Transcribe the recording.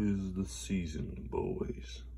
Is the season, boys.